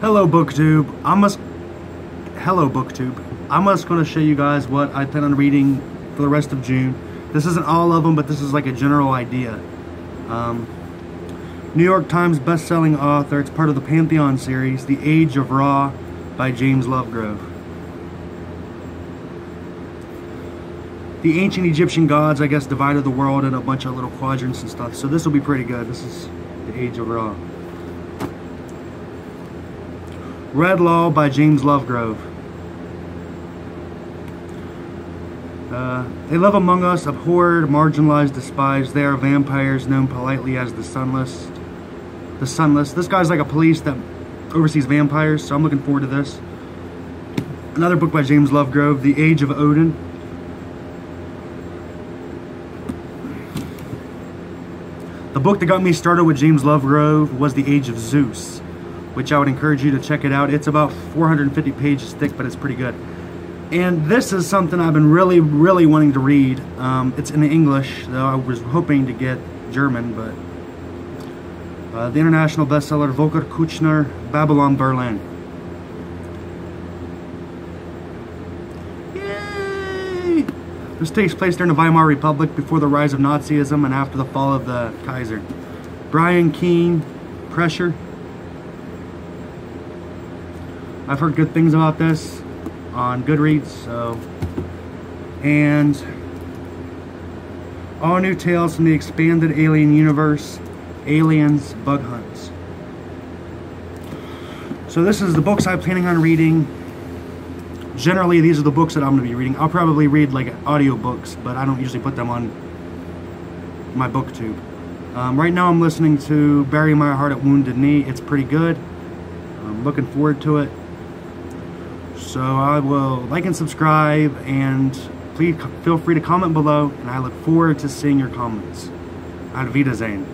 Hello booktube. I'm just Hello booktube. I'm just going to show you guys what I plan on reading for the rest of June. This isn't all of them, but this is like a general idea. Um, New York Times best-selling author. It's part of the Pantheon series, The Age of Ra by James Lovegrove. The ancient Egyptian gods, I guess, divided the world in a bunch of little quadrants and stuff. So this will be pretty good. This is The Age of Ra. Redlaw by James Lovegrove. Uh, they live among us, abhorred, marginalized, despised. They are vampires known politely as the Sunless. The Sunless. This guy's like a police that oversees vampires, so I'm looking forward to this. Another book by James Lovegrove, The Age of Odin. The book that got me started with James Lovegrove was The Age of Zeus which I would encourage you to check it out. It's about 450 pages thick, but it's pretty good. And this is something I've been really, really wanting to read. Um, it's in English, though I was hoping to get German, but uh, the international bestseller Volker Kutscher, Babylon Berlin. Yay! This takes place during the Weimar Republic before the rise of Nazism and after the fall of the Kaiser. Brian Keene, Pressure. I've heard good things about this on Goodreads, so and all new tales from the expanded alien universe, aliens, bug hunts. So this is the books I'm planning on reading. Generally, these are the books that I'm going to be reading. I'll probably read like audiobooks, but I don't usually put them on my booktube. Um, right now I'm listening to Bury My Heart at Wounded Knee. It's pretty good. I'm looking forward to it. So I will like and subscribe and please feel free to comment below and I look forward to seeing your comments. Auf Wiedersehen.